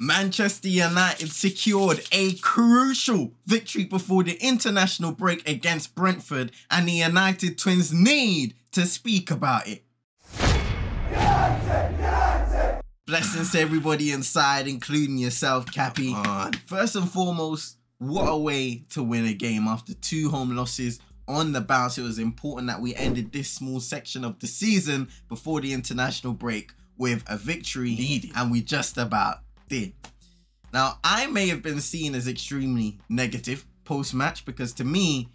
Manchester United secured a crucial victory before the international break against Brentford, and the United Twins need to speak about it. Blessings to everybody inside, including yourself, Cappy. First and foremost, what a way to win a game after two home losses on the bounce. It was important that we ended this small section of the season before the international break with a victory, Indeed. and we just about did. Now, I may have been seen as extremely negative post match because to me,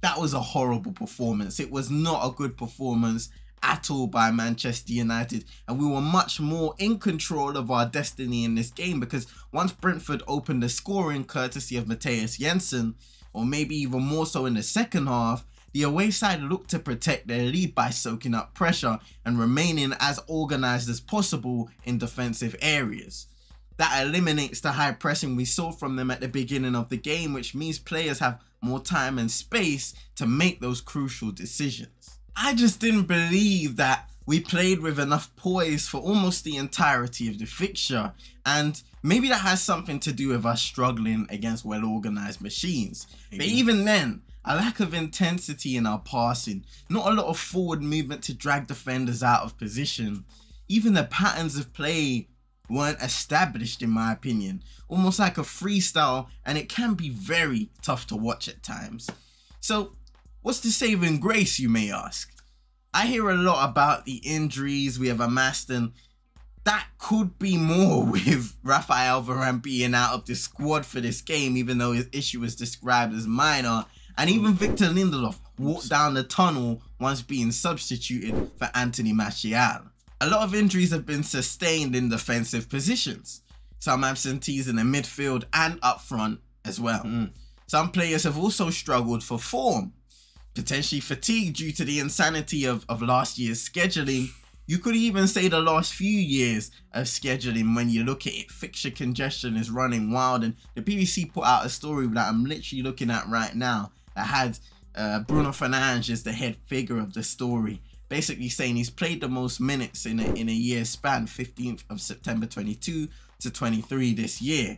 that was a horrible performance. It was not a good performance at all by Manchester United, and we were much more in control of our destiny in this game because once Brentford opened the scoring courtesy of Mathias Jensen, or maybe even more so in the second half, the away side looked to protect their lead by soaking up pressure and remaining as organised as possible in defensive areas. That eliminates the high pressing we saw from them at the beginning of the game, which means players have more time and space to make those crucial decisions. I just didn't believe that we played with enough poise for almost the entirety of the fixture, and maybe that has something to do with us struggling against well organized machines. But even then, a lack of intensity in our passing, not a lot of forward movement to drag defenders out of position, even the patterns of play weren't established in my opinion. Almost like a freestyle and it can be very tough to watch at times. So what's the saving grace you may ask? I hear a lot about the injuries we have amassed and that could be more with Rafael Varane being out of the squad for this game even though his issue was described as minor and even Victor Lindelof walked down the tunnel once being substituted for Anthony Martial a lot of injuries have been sustained in defensive positions. Some absentees in the midfield and up front as well. Hmm. Some players have also struggled for form, potentially fatigued due to the insanity of, of last year's scheduling. You could even say the last few years of scheduling when you look at it, fixture congestion is running wild. And the BBC put out a story that I'm literally looking at right now that had uh, Bruno Fernandes as the head figure of the story basically saying he's played the most minutes in a, in a year span 15th of September 22 to 23 this year.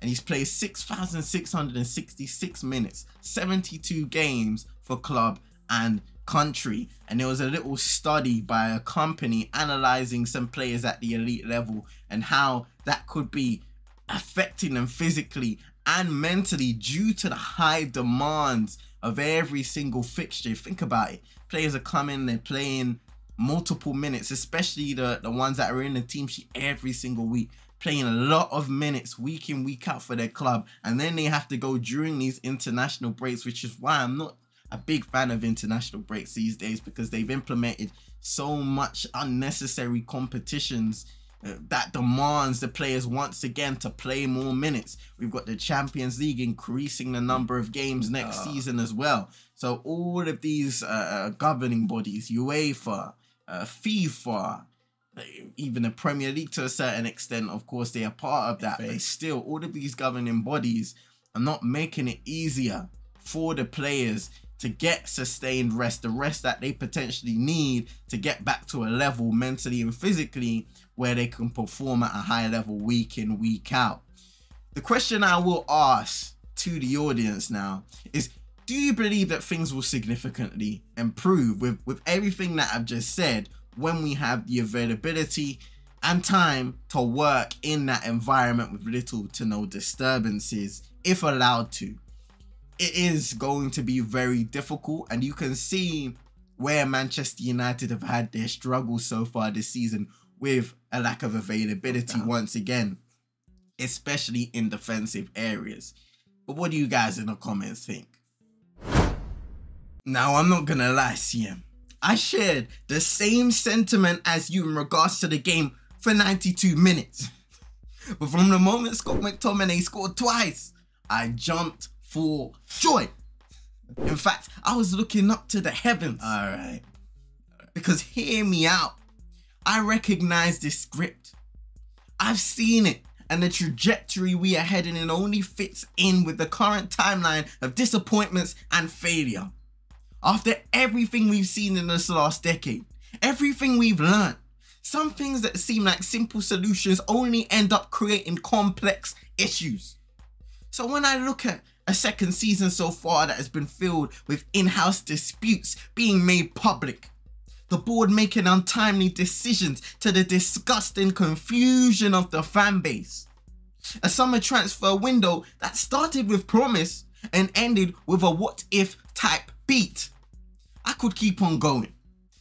And he's played 6,666 minutes 72 games for club and country. And there was a little study by a company analyzing some players at the elite level and how that could be affecting them physically and mentally due to the high demands of every single fixture. Think about it. Players are coming, they're playing multiple minutes, especially the, the ones that are in the team sheet every single week, playing a lot of minutes week in, week out for their club. And then they have to go during these international breaks, which is why I'm not a big fan of international breaks these days because they've implemented so much unnecessary competitions that demands the players once again to play more minutes. We've got the Champions League increasing the number of games next Ah. season as well. So all of these uh, governing bodies, UEFA, uh, FIFA, uh, even the Premier League to a certain extent, of course, they are part of that. But still, all of these governing bodies are not making it easier for the players to get sustained rest, the rest that they potentially need to get back to a level mentally and physically where they can perform at a high level week in, week out. The question I will ask to the audience now is do you believe that things will significantly improve with, with everything that I've just said when we have the availability and time to work in that environment with little to no disturbances if allowed to? It is going to be very difficult, and you can see where Manchester United have had their struggles so far this season with a lack of availability once again, especially in defensive areas. But what do you guys in the comments think? Now, I'm not gonna lie, CM. I shared the same sentiment as you in regards to the game for 92 minutes. But from the moment Scott McTominay scored twice, I jumped for joy. In fact, I was looking up to the heavens. All right. Because hear me out. I recognize this script. I've seen it, and the trajectory we are heading in only fits in with the current timeline of disappointments and failure. After everything we've seen in this last decade, everything we've learned, Some things that seem like simple solutions only end up creating complex issues. So when I look at a second season so far that has been filled with in-house disputes being made public, the board making untimely decisions to the disgusting confusion of the fan base, a summer transfer window that started with promise and ended with a what if type beat. I could keep on going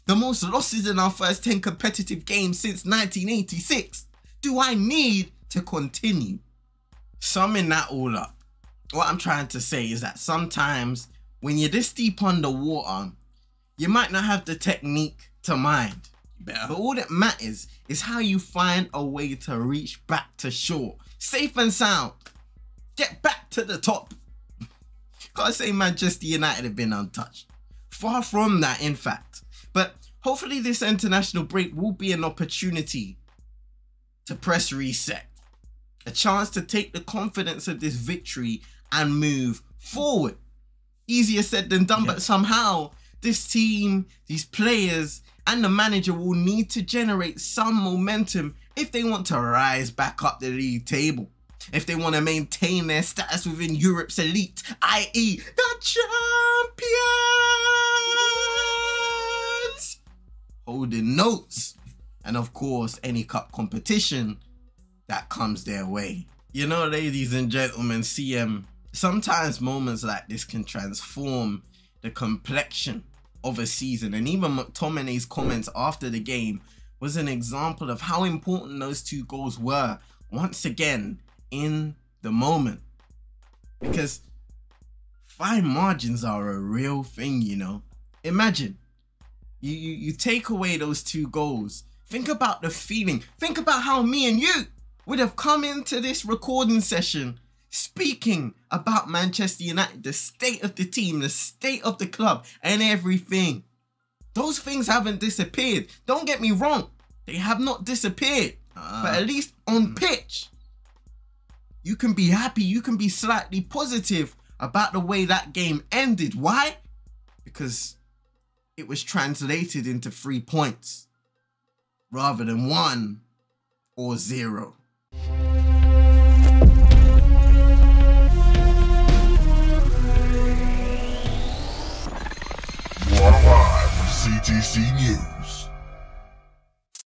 the most losses in our first 10 competitive games since 1986. Do I need to continue? Summing that all up, what I'm trying to say is that sometimes when you're this deep underwater, you might not have the technique to mind. But all that matters is how you find a way to reach back to shore, safe and sound. Get back to the top. Can't say Manchester United have been untouched. Far from that, in fact. But hopefully this international break will be an opportunity to press reset. A chance to take the confidence of this victory and move forward. Easier said than done, yeah. but somehow this team, these players, and the manager will need to generate some momentum if they want to rise back up the league table. If they want to maintain their status within Europe's elite, i.e., the champion holding notes, and of course, any cup competition that comes their way. You know, ladies and gentlemen, CM, sometimes moments like this can transform the complexion of a season. And even McTominay's comments after the game was an example of how important those two goals were once again in the moment. Because fine margins are a real thing, you know. Imagine you, you, you take away those two goals. Think about the feeling. Think about how me and you would have come into this recording session speaking about Manchester United, the state of the team, the state of the club, and everything. Those things haven't disappeared. Don't get me wrong, they have not disappeared. Uh, but at least on hmm. pitch, you can be happy, you can be slightly positive about the way that game ended. Why? Because it was translated into three points rather than one or zero. CTC News.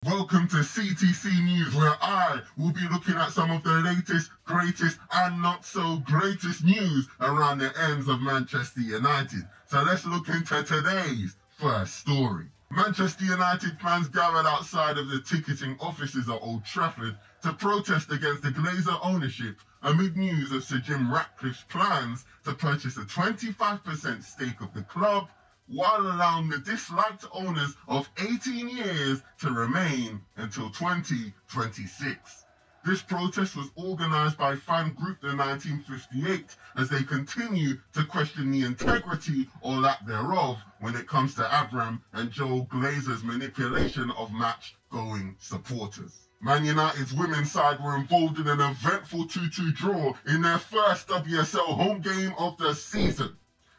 Welcome to CTC News, where I will be looking at some of the latest, greatest, and not so greatest news around the ends of Manchester United. So let's look into today's First story. Manchester United fans gathered outside of the ticketing offices at Old Trafford to protest against the Glazer ownership amid news of Sir Jim Ratcliffe's plans to purchase a 25% stake of the club while allowing the disliked owners of 18 years to remain until 2026. This protest was organized by fan group the 1958 as they continue to question the integrity or lack thereof when it comes to Avram and Joel Glazer's manipulation of match-going supporters. Man United's women's side were involved in an eventful 2-2 draw in their first WSL home game of the season.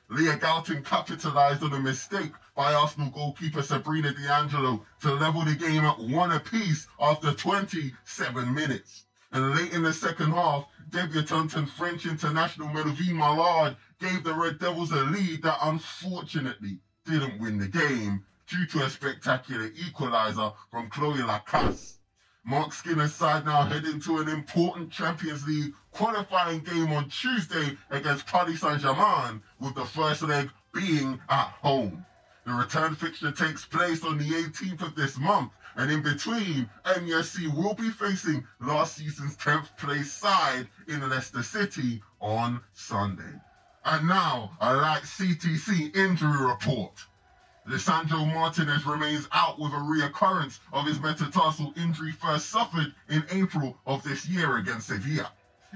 Leah Galton capitalised on a mistake by Arsenal goalkeeper Sabrina D'Angelo to level the game at one apiece after 27 minutes. And late in the second half, debutant and French international Melvine Malard gave the Red Devils a lead that unfortunately didn't win the game due to a spectacular equaliser from Cloé Lacasse. Marc Skinner's side now heading to an important Champions League qualifying game on Tuesday against Paris Saint-Germain, with the first leg being at home. The return fixture takes place on the 18th of this month, and in between, MUSC will be facing last season's 10th place side in Leicester City on Sunday. And now, a light CTC injury report. Lisandro Martinez remains out with a reoccurrence of his metatarsal injury first suffered in April of this year against Sevilla.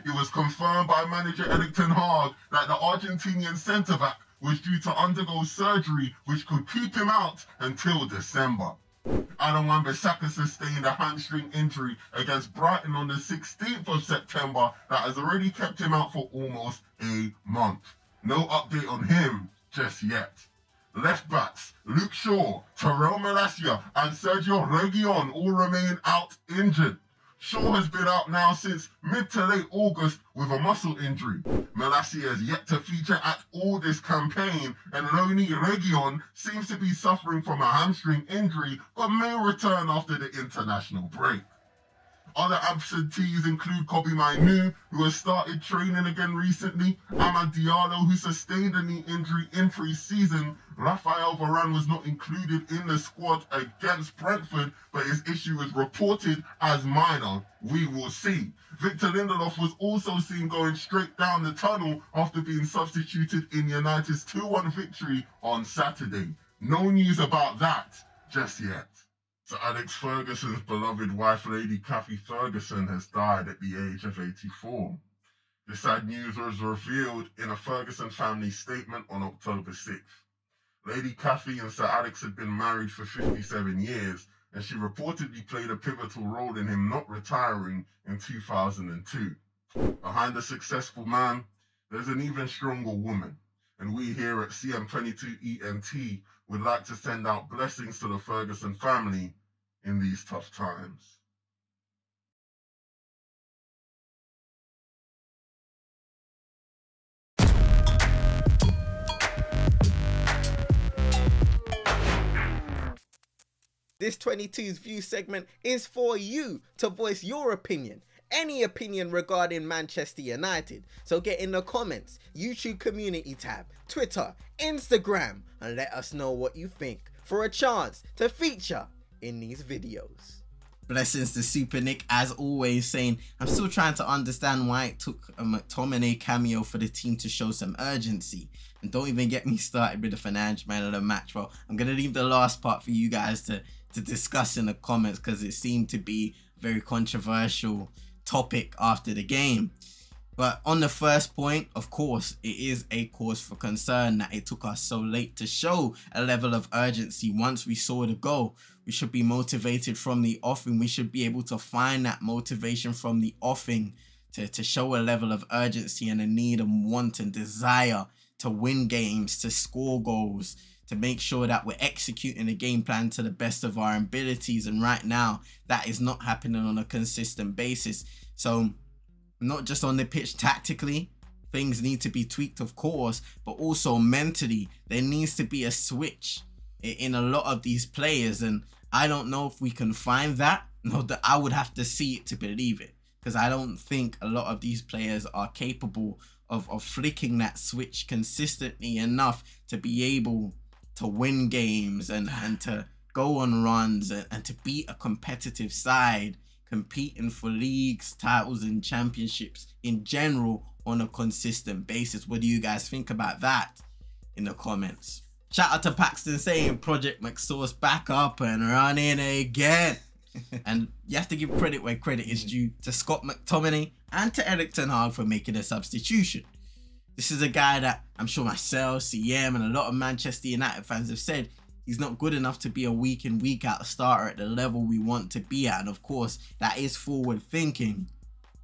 It was confirmed by manager Erik ten Hag that the Argentinian centre-back was due to undergo surgery which could keep him out until December. Aaron Wan-Bissaka sustained a hamstring injury against Brighton on the 16th of September that has already kept him out for almost a month. No update on him just yet. Left backs Luke Shaw, Tyrell Malacia, and Sergio Reguilon all remain out injured. Shaw has been out now since mid to late August with a muscle injury. Malacia has yet to feature at all this campaign, and Loni Reguilon seems to be suffering from a hamstring injury but may return after the international break. Other absentees include Kobbie Mainoo, who has started training again recently, Amad Diallo, who sustained a knee injury in pre-season. Rafael Varane was not included in the squad against Brentford, but his issue is reported as minor. We will see. Victor Lindelof was also seen going straight down the tunnel after being substituted in United's 2-1 victory on Saturday. No news about that just yet. So Alex Ferguson's beloved wife, Lady Cathy Ferguson, has died at the age of 84. The sad news was revealed in a Ferguson family statement on October 6th. Lady Cathy and Sir Alex had been married for 57 years, and she reportedly played a pivotal role in him not retiring in 2002. Behind a successful man, there's an even stronger woman, and we here at CM22ENT would like to send out blessings to the Ferguson family in these tough times. This 22's view segment is for you to voice your opinion. Any opinion regarding Manchester United. So get in the comments, YouTube community tab, Twitter, Instagram, and let us know what you think for a chance to feature in these videos. Blessings to Super Nick, as always, saying, I'm still trying to understand why it took um, a McTominay cameo for the team to show some urgency. And don't even get me started with the financial man of the match, Well, I'm going to leave the last part for you guys to, to discuss in the comments because it seemed to be a very controversial topic after the game. But on the first point, of course, it is a cause for concern that it took us so late to show a level of urgency once we saw the goal. We should be motivated from the offing. We should be able to find that motivation from the offing to, to show a level of urgency and a need and want and desire to win games, to score goals, to make sure that we're executing the game plan to the best of our abilities. And right now, that is not happening on a consistent basis. So not just on the pitch tactically, things need to be tweaked, of course, but also mentally, there needs to be a switch in a lot of these players. And I don't know if we can find that. No, that I would have to see it to believe it. Because I don't think a lot of these players are capable of, of flicking that switch consistently enough to be able to win games and, and to go on runs and, and to beat a competitive side competing for leagues, titles, and championships in general on a consistent basis. What do you guys think about that in the comments? Shout out to Paxton saying Project McSauce back up and running again. and you have to give credit where credit is due to Scott McTominay and to Erik Ten Hag for making a substitution. This is a guy that I'm sure myself, CM, and a lot of Manchester United fans have said he's not good enough to be a week in week out starter at the level we want to be at and of course that is forward thinking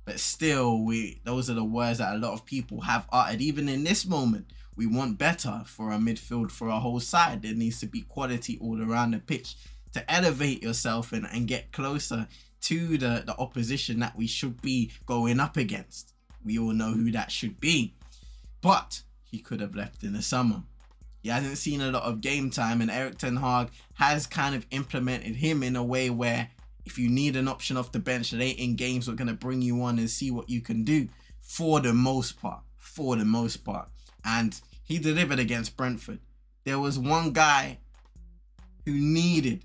but still we those are the words that a lot of people have uttered even in this moment we want better for our midfield for our whole side there needs to be quality all around the pitch to elevate yourself and, and get closer to the, the opposition that we should be going up against we all know who that should be but he could have left in the summer he hasn't seen a lot of game time, and Erik Ten Hag has kind of implemented him in a way where if you need an option off the bench late in games, we're going to bring you on and see what you can do for the most part. For the most part. And he delivered against Brentford. There was one guy who needed,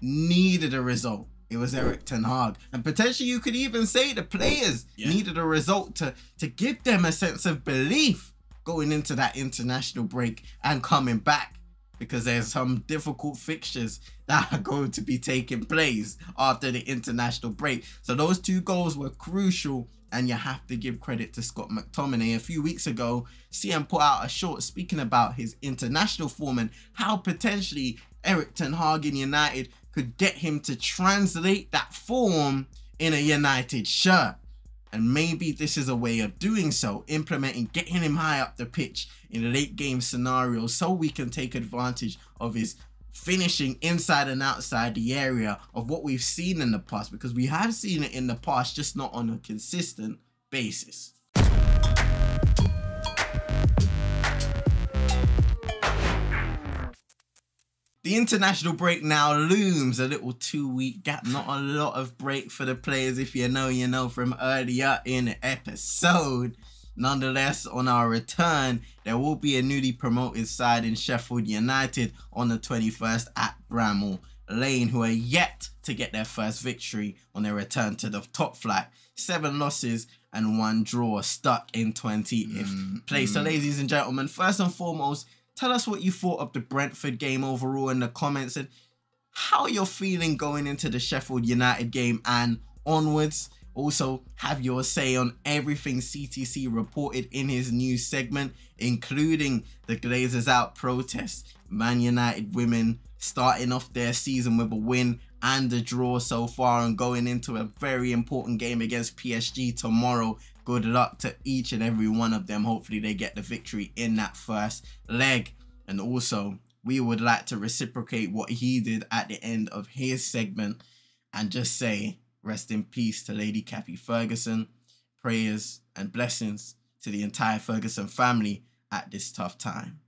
needed a result. It was Erik Ten Hag. And potentially you could even say the players yeah. needed a result to, to give them a sense of belief going into that international break and coming back because there's some difficult fixtures that are going to be taking place after the international break. So those two goals were crucial and you have to give credit to Scott McTominay. A few weeks ago, CM put out a short speaking about his international form and how potentially Erik Ten Hag in United could get him to translate that form in a United shirt. And maybe this is a way of doing so, implementing getting him high up the pitch in late game scenarios so we can take advantage of his finishing inside and outside the area of what we've seen in the past because we have seen it in the past just not on a consistent basis. The international break now looms a little two week gap. Not a lot of break for the players. If you know, you know from earlier in the episode. Nonetheless, on our return, there will be a newly promoted side in Sheffield United on the 21st at Bramall Lane, who are yet to get their first victory on their return to the top flight. Seven losses and one draw, stuck in 20th mm, place. Mm. So, ladies and gentlemen, first and foremost, tell us what you thought of the Brentford game overall in the comments and how you're feeling going into the Sheffield United game and onwards. Also, have your say on everything CTC reported in his news segment, including the Glazers out protest, Man United women starting off their season with a win and a draw so far and going into a very important game against PSG tomorrow. Good luck to each and every one of them. Hopefully they get the victory in that first leg. And also, we would like to reciprocate what he did at the end of his segment and just say Rest in peace to Lady Cathy Ferguson. Prayers and blessings to the entire Ferguson family at this tough time.